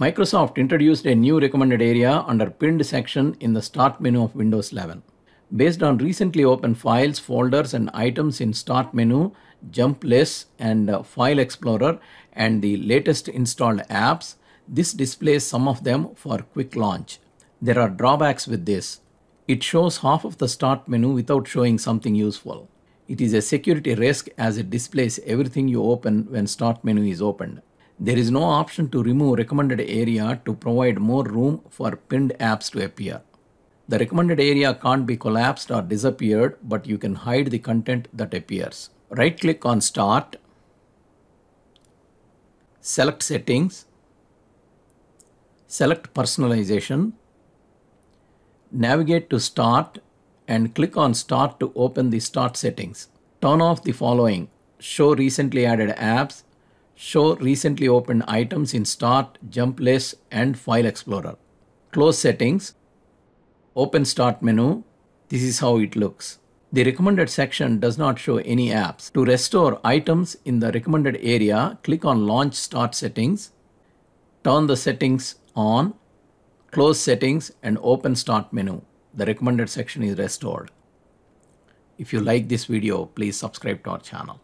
Microsoft introduced a new recommended area under pinned section in the start menu of Windows 11. Based on recently opened files, folders and items in start menu, jump list and uh, file explorer and the latest installed apps, this displays some of them for quick launch. There are drawbacks with this. It shows half of the start menu without showing something useful. It is a security risk as it displays everything you open when start menu is opened. There is no option to remove recommended area to provide more room for pinned apps to appear. The recommended area can't be collapsed or disappeared, but you can hide the content that appears. Right click on Start, select Settings, select Personalization, navigate to Start and click on Start to open the Start settings. Turn off the following Show recently added apps, show recently opened items in Start, Jump List, and File Explorer. Close settings, open Start menu. This is how it looks. The recommended section does not show any apps. To restore items in the recommended area, click on Launch Start Settings, turn the settings on, close settings and open Start menu. The recommended section is restored. If you like this video, please subscribe to our channel.